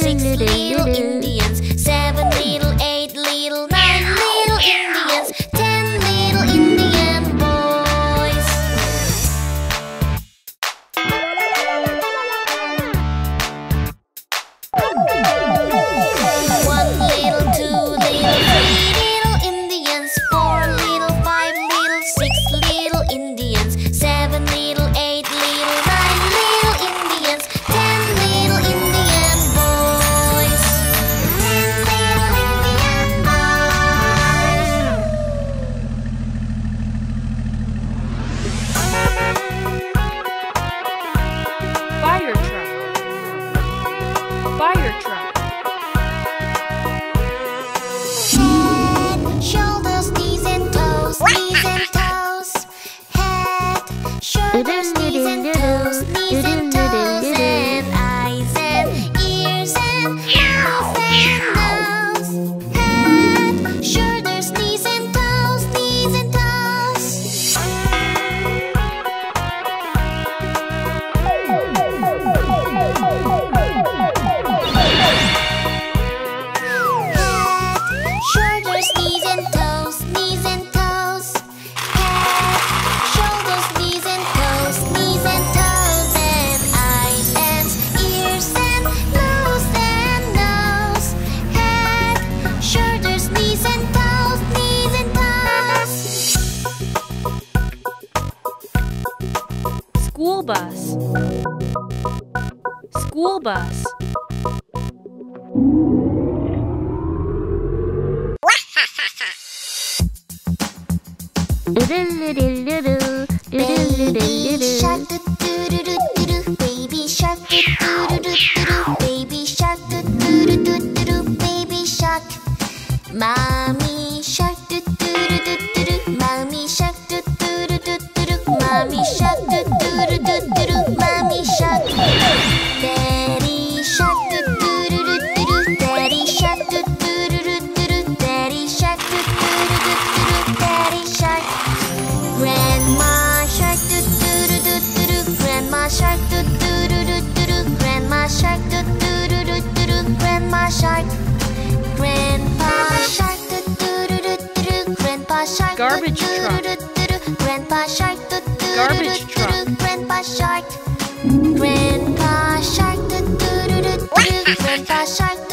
six steel Bus. Shark. Grandpa Shark. Grandpa Shark. Garbage truck. Grandpa Shark. Garbage truck. Grandpa Shark. Grandpa Shark. Grandpa Shark.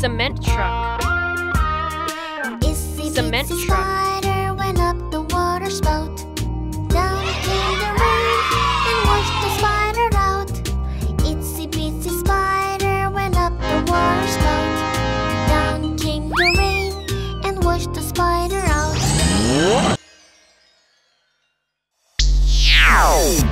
Cement truck. Itsy Cement truck. spider went up the water spout. Ow!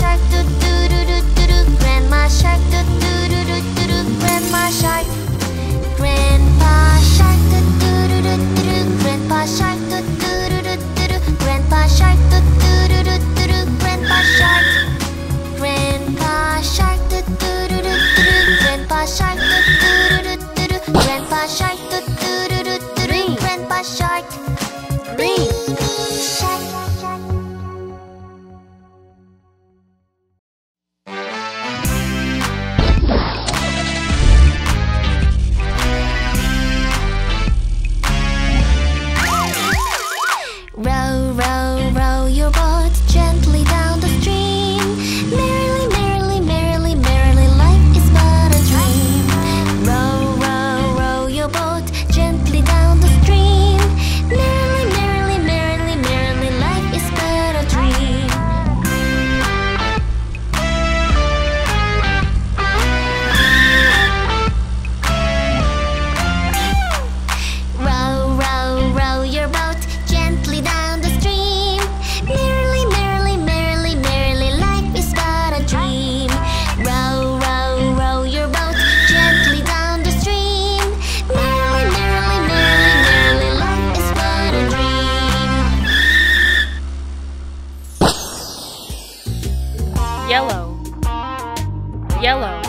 şarttı yellow, yellow.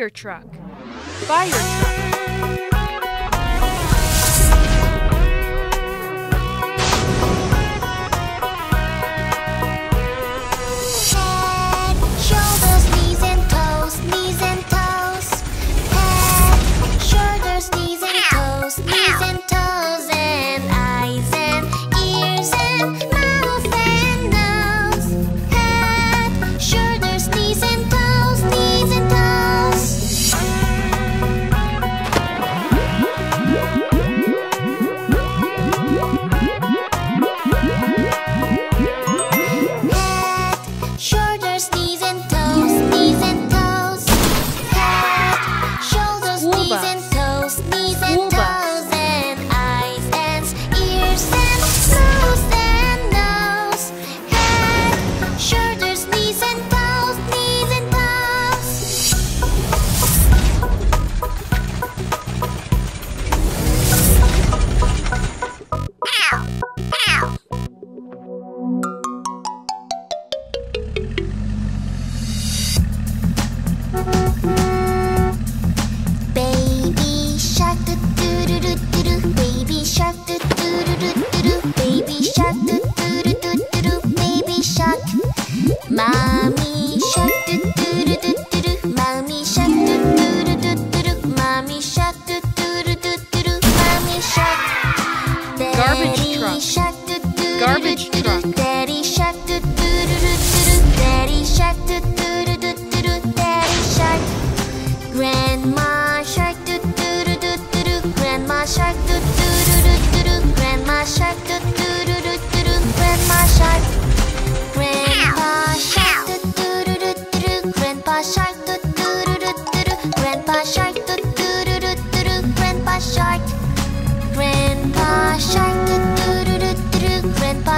fire truck. Fire truck.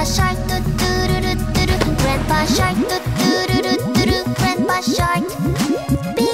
Grandpa Shark, do do do do do Grandpa Shark, do do do do do Grandpa Shark. Beep.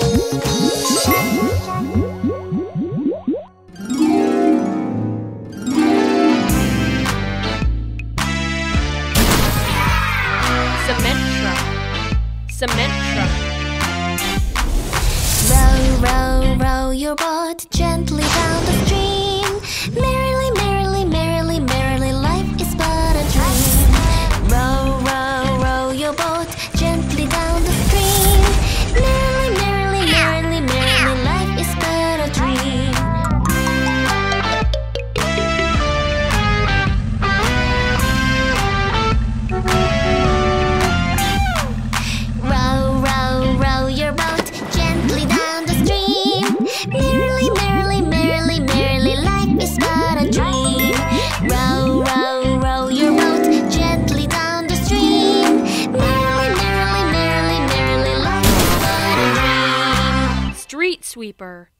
Street sweeper.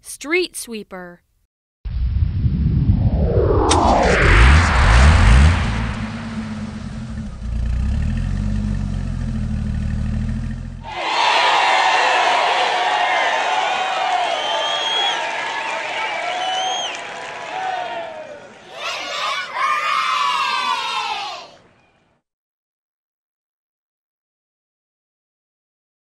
Street sweeper.